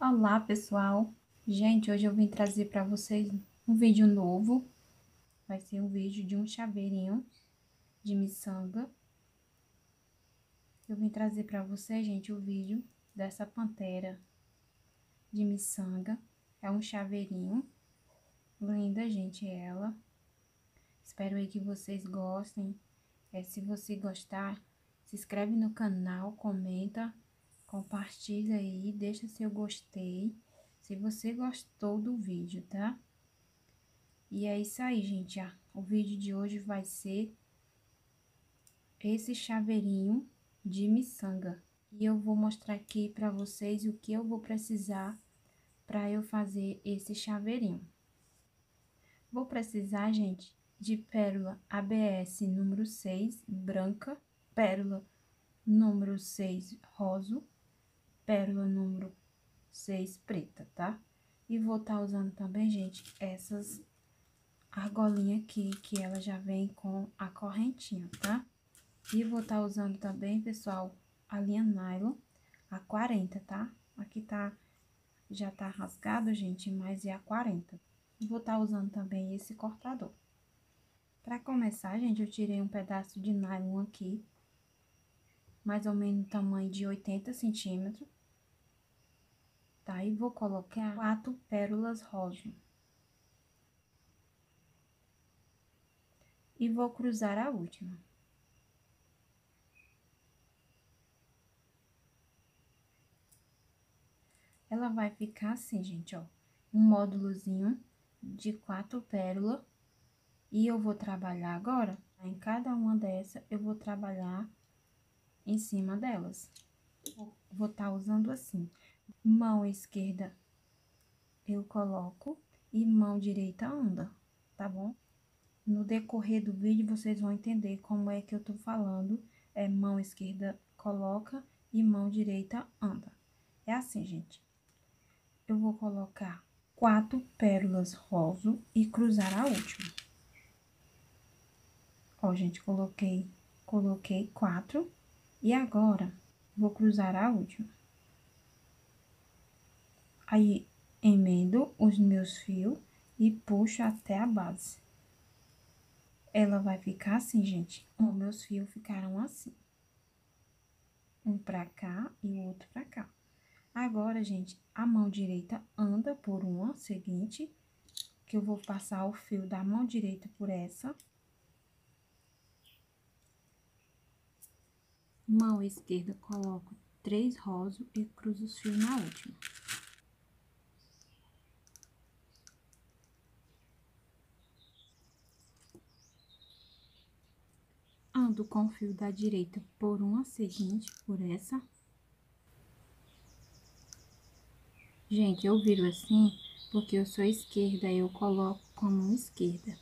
Olá, pessoal! Gente, hoje eu vim trazer para vocês um vídeo novo. Vai ser um vídeo de um chaveirinho de miçanga. Eu vim trazer para vocês, gente, o vídeo dessa pantera de miçanga. É um chaveirinho. Linda, gente, ela. Espero aí que vocês gostem. É, se você gostar, se inscreve no canal, comenta compartilha aí, deixa seu gostei, se você gostou do vídeo, tá? E é isso aí, gente, ah, o vídeo de hoje vai ser esse chaveirinho de miçanga. E eu vou mostrar aqui pra vocês o que eu vou precisar para eu fazer esse chaveirinho. Vou precisar, gente, de pérola ABS número 6, branca, pérola número 6, rosa, pérola número 6 preta, tá? E vou estar tá usando também, gente, essas argolinhas aqui, que ela já vem com a correntinha, tá? E vou estar tá usando também, pessoal, a linha nylon, a 40, tá? Aqui tá, já tá rasgado, gente, mas é a 40. E vou estar tá usando também esse cortador. Pra começar, gente, eu tirei um pedaço de nylon aqui, mais ou menos tamanho de 80 centímetros tá? E vou colocar quatro pérolas rosa. E vou cruzar a última. Ela vai ficar assim, gente, ó. Um módulozinho de quatro pérolas. E eu vou trabalhar agora, em cada uma dessa, eu vou trabalhar em cima delas. Vou estar tá usando assim mão esquerda eu coloco e mão direita anda, tá bom? No decorrer do vídeo, vocês vão entender como é que eu tô falando. É mão esquerda coloca e mão direita anda. É assim, gente. Eu vou colocar quatro pérolas rosa e cruzar a última. Ó, gente, coloquei, coloquei quatro. E agora, vou cruzar a última. Aí, emendo os meus fios e puxo até a base. Ela vai ficar assim, gente. Os meus fios ficaram assim. Um pra cá e o outro pra cá. Agora, gente, a mão direita anda por uma seguinte, que eu vou passar o fio da mão direita por essa. Mão esquerda, coloco três rosas e cruzo os fios na última. Ando com o fio da direita por uma seguinte, por essa. Gente, eu viro assim, porque eu sou esquerda, eu coloco com a mão esquerda.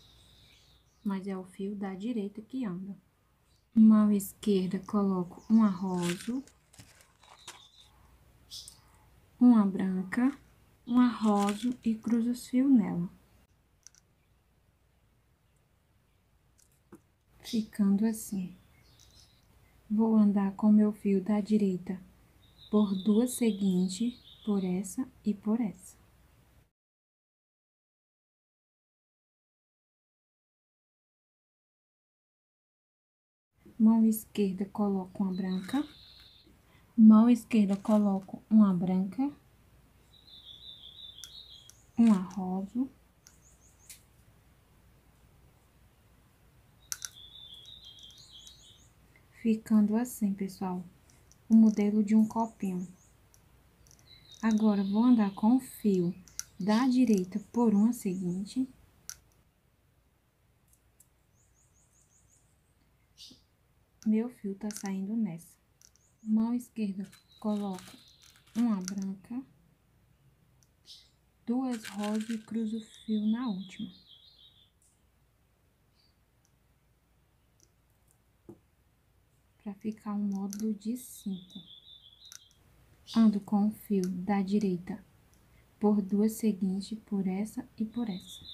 Mas é o fio da direita que anda. Mão esquerda, coloco uma rosa, uma branca, uma rosa e cruzo os fios nela. Ficando assim. Vou andar com meu fio da direita por duas seguintes, por essa e por essa. Mão esquerda coloco uma branca, mão esquerda coloco uma branca, uma rosa, ficando assim, pessoal, o modelo de um copinho. Agora, vou andar com o fio da direita por uma seguinte. Meu fio tá saindo nessa. Mão esquerda, coloco uma branca, duas rosas e cruzo o fio na última. Para ficar um módulo de 5. Ando com o fio da direita por duas seguintes, por essa e por essa.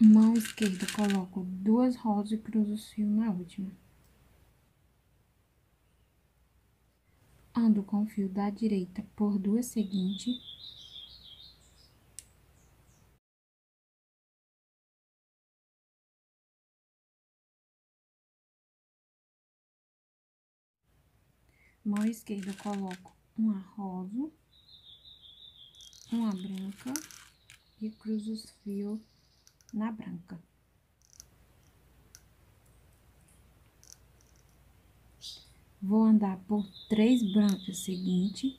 Mão esquerda, coloco duas rosas e cruzo o fio na última. ando com o fio da direita por duas seguintes. Mão esquerda, coloco um arrozo, uma branca e cruzo os fios na branca. Vou andar por três brancas seguintes,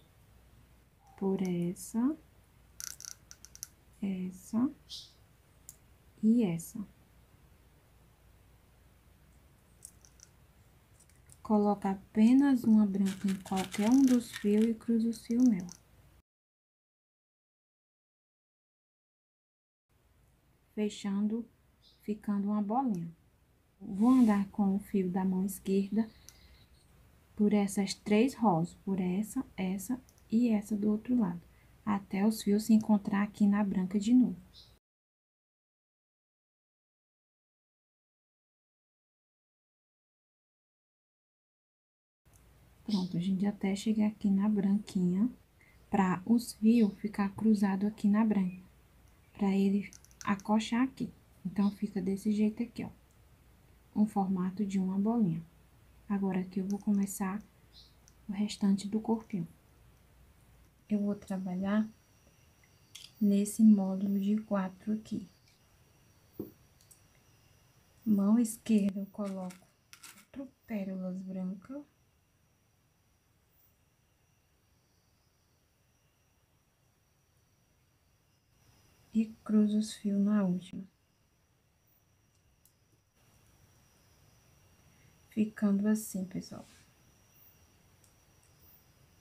por essa, essa e essa. Coloca apenas uma branca em qualquer um dos fios e cruza o fio nela. Fechando, ficando uma bolinha. Vou andar com o fio da mão esquerda por essas três rosas, por essa, essa e essa do outro lado, até os fios se encontrar aqui na branca de novo. Pronto, a gente até chegar aqui na branquinha, para os fios ficar cruzado aqui na branca, para ele acochar aqui. Então, fica desse jeito aqui, ó, um formato de uma bolinha. Agora aqui eu vou começar o restante do corpinho. Eu vou trabalhar nesse módulo de quatro aqui. Mão esquerda eu coloco quatro pérolas brancas. E cruzo os fios na última. ficando assim, pessoal.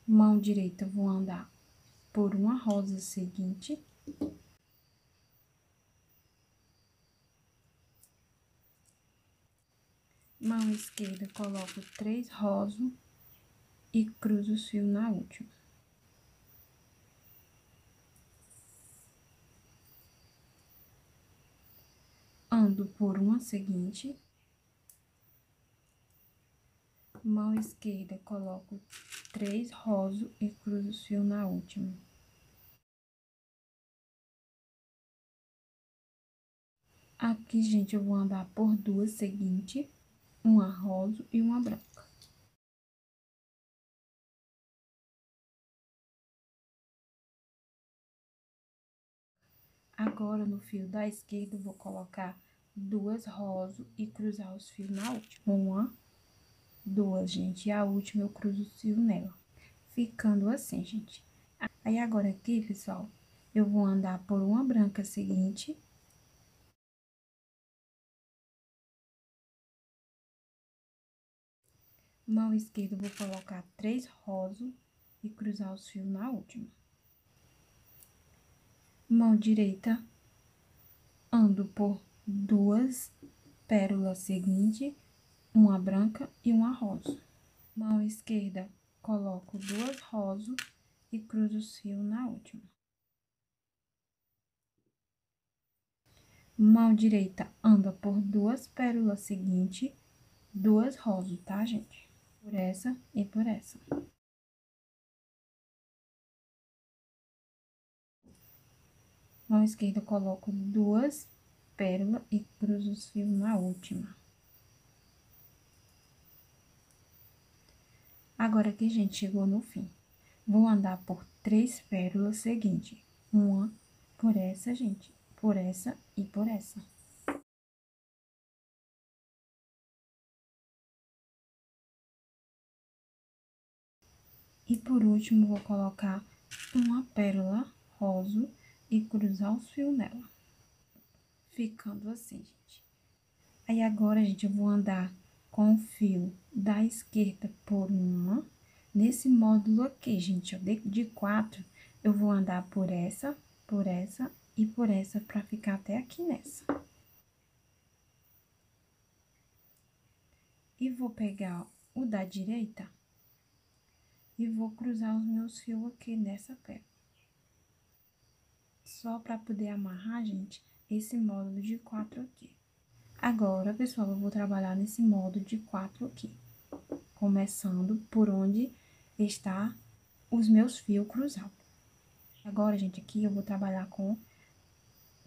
Mão direita, vou andar por uma rosa seguinte. Mão esquerda, coloco três rosas e cruzo os fios na última. Ando por uma seguinte mão esquerda, coloco três rosos e cruzo o fio na última. Aqui, gente, eu vou andar por duas seguintes, uma rosa e uma branca. Agora, no fio da esquerda, eu vou colocar duas rosas e cruzar os fios na última. Uma, duas, gente. E a última eu cruzo o fio nela. Ficando assim, gente. Aí, agora aqui, pessoal, eu vou andar por uma branca seguinte. Mão esquerda, vou colocar três rosas e cruzar os fios na última. Mão direita, ando por duas pérolas seguintes uma branca e uma rosa. Mão esquerda, coloco duas rosas e cruzo os fios na última. Mão direita anda por duas pérolas seguintes, duas rosas, tá, gente? Por essa e por essa. Mão esquerda, coloco duas pérolas e cruzo os fios na última. Agora que a gente chegou no fim, vou andar por três pérolas seguintes. Uma por essa, gente, por essa e por essa. E por último, vou colocar uma pérola rosa e cruzar os fios nela. Ficando assim, gente. Aí, agora, gente, eu vou andar com o fio da esquerda por uma. Nesse módulo aqui, gente, ó, de, de quatro, eu vou andar por essa, por essa e por essa pra ficar até aqui nessa. E vou pegar o da direita e vou cruzar os meus fios aqui nessa pérola. Só pra poder amarrar, gente, esse módulo de quatro aqui. Agora, pessoal, eu vou trabalhar nesse modo de quatro aqui. Começando por onde está os meus fios cruzados. Agora, gente, aqui eu vou trabalhar com,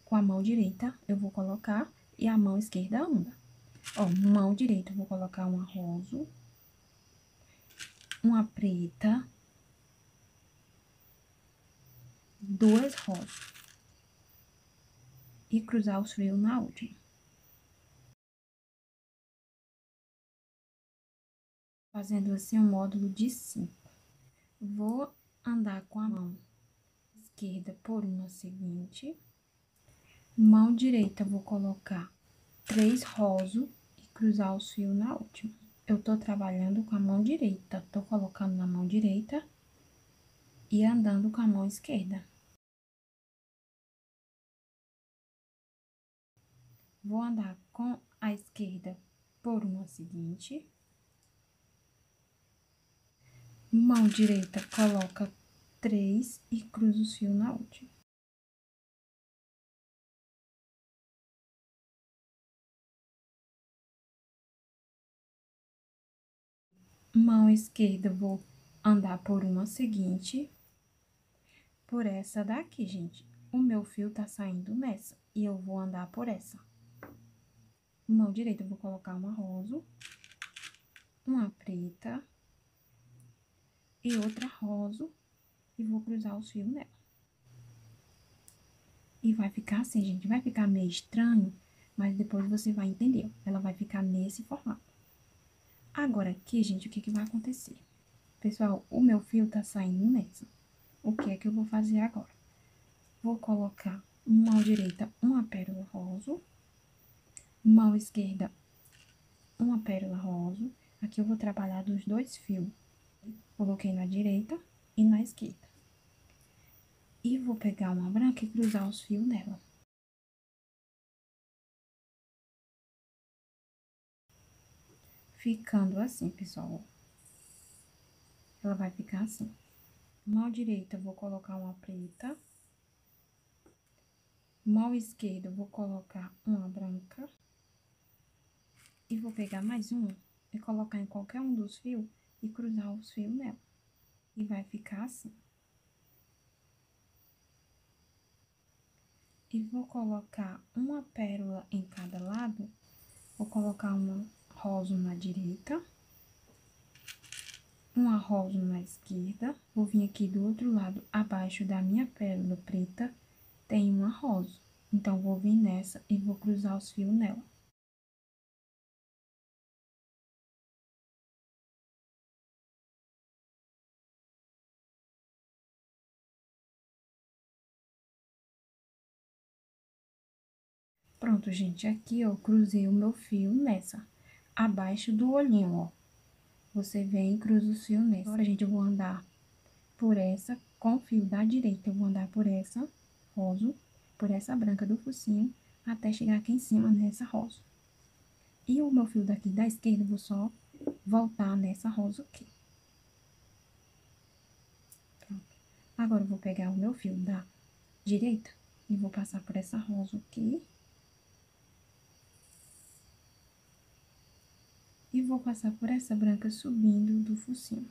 com a mão direita, eu vou colocar e a mão esquerda anda. Ó, mão direita, eu vou colocar um arrozo, uma preta, duas rosas e cruzar os fios na última. Fazendo assim um módulo de cinco. Vou andar com a mão esquerda por uma seguinte. Mão direita, vou colocar três rosos e cruzar os fios na última. Eu tô trabalhando com a mão direita, tô colocando na mão direita e andando com a mão esquerda. Vou andar com a esquerda por uma seguinte. Mão direita, coloca três e cruza o fio na última. Mão esquerda, vou andar por uma seguinte, por essa daqui, gente. O meu fio tá saindo nessa, e eu vou andar por essa. Mão direita, eu vou colocar uma rosa, uma preta e outra rosa e vou cruzar os fios nela. E vai ficar assim, gente, vai ficar meio estranho, mas depois você vai entender. Ela vai ficar nesse formato. Agora aqui, gente, o que que vai acontecer? Pessoal, o meu fio tá saindo nessa. O que é que eu vou fazer agora? Vou colocar mão direita uma pérola rosa mão esquerda, uma pérola rosa. Aqui eu vou trabalhar dos dois fios. Coloquei na direita e na esquerda. E vou pegar uma branca e cruzar os fios nela. Ficando assim, pessoal. Ela vai ficar assim. Mão direita, vou colocar uma preta. Mão esquerda, vou colocar uma branca. E vou pegar mais um e colocar em qualquer um dos fios e cruzar os fios nela. E vai ficar assim. E vou colocar uma pérola em cada lado. Vou colocar uma rosa na direita. Uma rosa na esquerda. Vou vir aqui do outro lado, abaixo da minha pérola preta, tem uma rosa. Então, vou vir nessa e vou cruzar os fios nela. Pronto, gente, aqui eu cruzei o meu fio nessa, abaixo do olhinho, ó. Você vem e cruza o fio nessa. Agora, gente, eu vou andar por essa, com o fio da direita, eu vou andar por essa rosa, por essa branca do focinho, até chegar aqui em cima nessa rosa. E o meu fio daqui da esquerda, eu vou só voltar nessa rosa aqui. Pronto. Agora, eu vou pegar o meu fio da direita e vou passar por essa rosa aqui. E vou passar por essa branca subindo do focinho.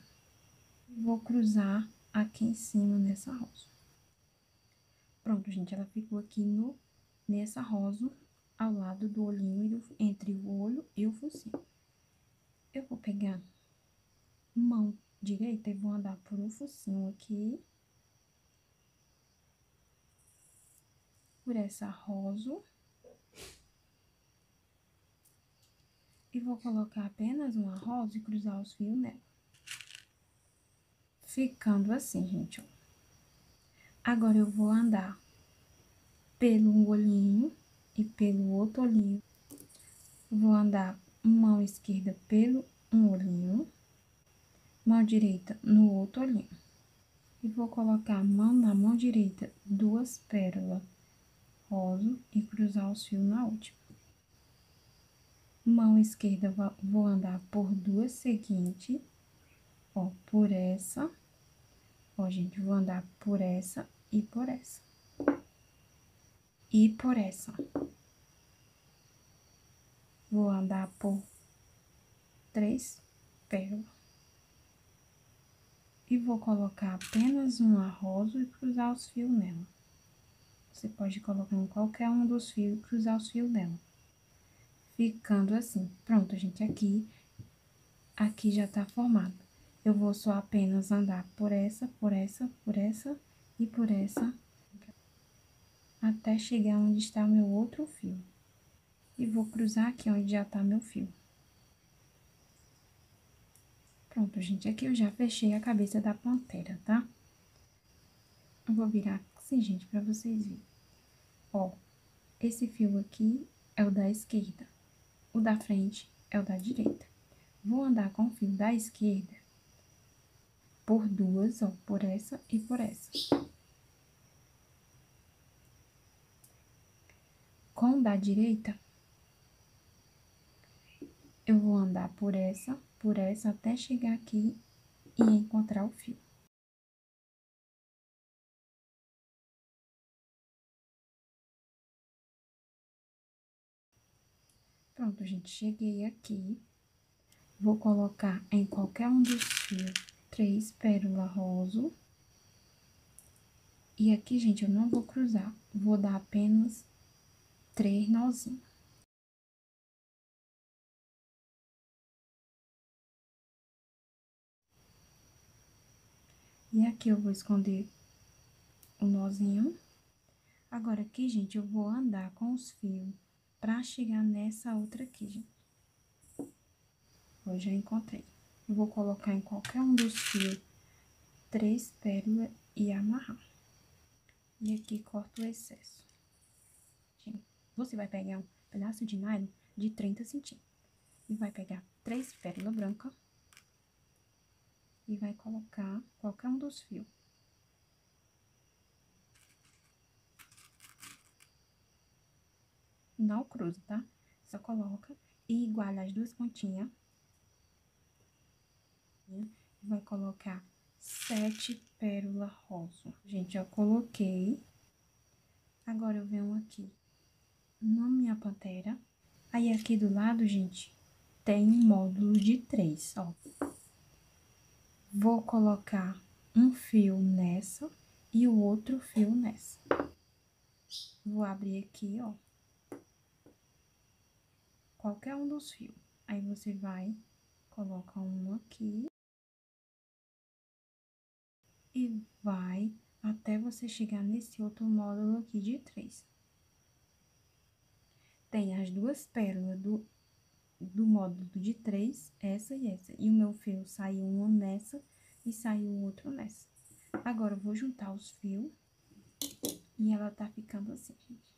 Vou cruzar aqui em cima nessa rosa. Pronto, gente, ela ficou aqui no, nessa rosa, ao lado do olhinho, do, entre o olho e o focinho. Eu vou pegar mão direita e vou andar por um focinho aqui. Por essa rosa. E vou colocar apenas uma rosa e cruzar os fios nela. Ficando assim, gente, ó. Agora, eu vou andar pelo olhinho e pelo outro olhinho. Vou andar mão esquerda pelo um olhinho, mão direita no outro olhinho. E vou colocar a mão na mão direita, duas pérolas rosa e cruzar os fios na última. Mão esquerda, vou andar por duas seguintes, ó, por essa. Ó, gente, vou andar por essa e por essa. E por essa. Vou andar por três pérolas. E vou colocar apenas um arroz e cruzar os fios nela. Você pode colocar em qualquer um dos fios e cruzar os fios nela. Ficando assim. Pronto, gente, aqui, aqui já tá formado. Eu vou só apenas andar por essa, por essa, por essa e por essa, até chegar onde está o meu outro fio. E vou cruzar aqui onde já tá meu fio. Pronto, gente, aqui eu já fechei a cabeça da pantera, tá? Eu vou virar assim, gente, pra vocês verem. Ó, esse fio aqui é o da esquerda, o da frente é o da direita. Vou andar com o fio da esquerda por duas, ó, por essa e por essa. Com o da direita, eu vou andar por essa, por essa, até chegar aqui e encontrar o fio. Pronto, gente, cheguei aqui. Vou colocar em qualquer um dos fios três pérola rosa. E aqui, gente, eu não vou cruzar, vou dar apenas três nozinhos. E aqui eu vou esconder o nozinho. Agora, aqui, gente, eu vou andar com os fios pra chegar nessa outra aqui, gente. Eu já encontrei. Eu vou colocar em qualquer um dos fios três pérolas e amarrar. E aqui corto o excesso. Você vai pegar um pedaço de nylon de 30 centímetros. E vai pegar três pérolas brancas. E vai colocar qualquer um dos fios. Não cruza, tá? Só coloca e iguala as duas pontinhas. Vai colocar sete pérolas rosa. Gente, eu coloquei. Agora, eu venho aqui na minha pantera. Aí, aqui do lado, gente, tem um módulo de três, ó. Vou colocar um fio nessa e o outro fio nessa. Vou abrir aqui, ó qualquer um dos fios. Aí, você vai, coloca um aqui. E vai até você chegar nesse outro módulo aqui de três. Tem as duas pérolas do, do módulo de três, essa e essa. E o meu fio saiu um nessa e saiu o outro nessa. Agora, eu vou juntar os fios e ela tá ficando assim, gente.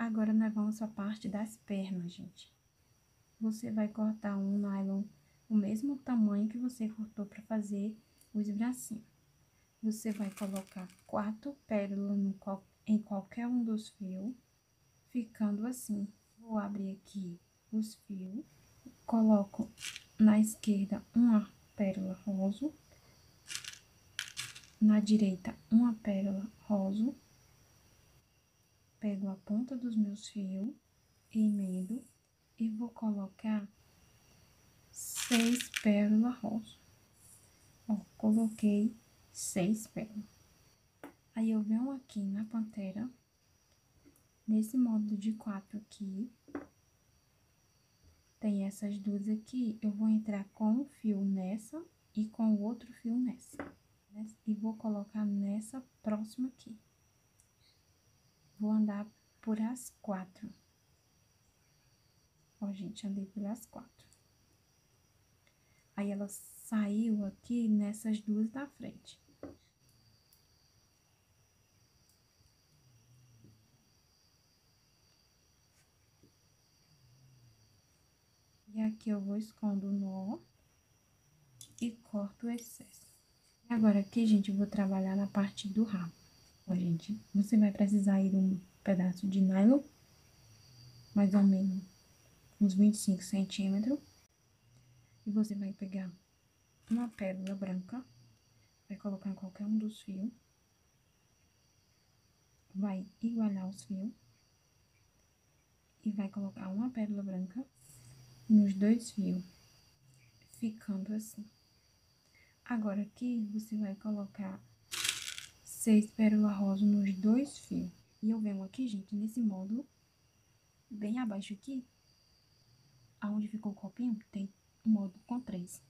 Agora, nós vamos a parte das pernas, gente. Você vai cortar um nylon o mesmo tamanho que você cortou para fazer os bracinhos. Você vai colocar quatro pérolas no, em qualquer um dos fios, ficando assim. Vou abrir aqui os fios, coloco na esquerda uma pérola rosa, na direita uma pérola rosa, pego a ponta dos meus fios, emendo e vou colocar seis pérolas rosa. Ó, coloquei seis pérolas. Aí, eu venho aqui na pantera, nesse módulo de quatro aqui, tem essas duas aqui, eu vou entrar com um fio nessa e com o outro fio nessa. E vou colocar nessa próxima aqui. Vou andar por as quatro. Ó, gente, andei pelas quatro. Aí, ela saiu aqui nessas duas da frente. E aqui eu vou escondo o nó e corto o excesso. Agora, aqui, gente, eu vou trabalhar na parte do rabo. Gente, você vai precisar ir um pedaço de nylon, mais ou menos uns 25 centímetros. E você vai pegar uma pérola branca, vai colocar em qualquer um dos fios. Vai igualar os fios. E vai colocar uma pérola branca nos dois fios, ficando assim. Agora aqui, você vai colocar seis pérolas rosa nos dois fios. E eu venho aqui, gente, nesse módulo, bem abaixo aqui, aonde ficou o copinho, tem um módulo com três.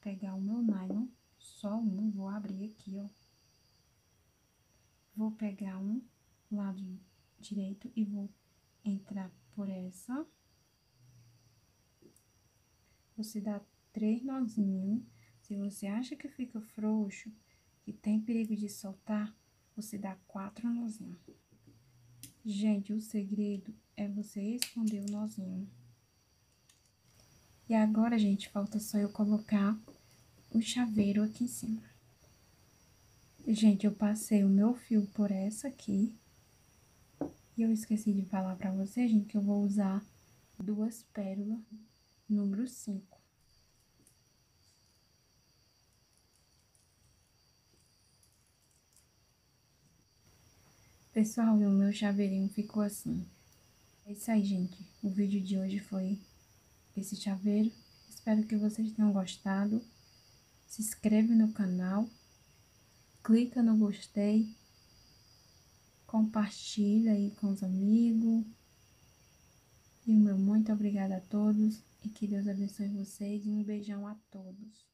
Pegar o meu nylon, só um, vou abrir aqui, ó. Vou pegar um lado direito e vou entrar por essa. Você dá três nozinhos. Se você acha que fica frouxo, que tem perigo de soltar, você dá quatro nozinhos. Gente, o segredo é você esconder o nozinho. E agora, gente, falta só eu colocar o chaveiro aqui em cima. Gente, eu passei o meu fio por essa aqui. E eu esqueci de falar pra vocês, gente, que eu vou usar duas pérolas número 5. Pessoal, o meu chaveirinho ficou assim. É isso aí, gente. O vídeo de hoje foi esse chaveiro. Espero que vocês tenham gostado. Se inscreve no canal. Clica no gostei. Compartilha aí com os amigos. E o meu muito obrigada a todos. E que Deus abençoe vocês. E um beijão a todos.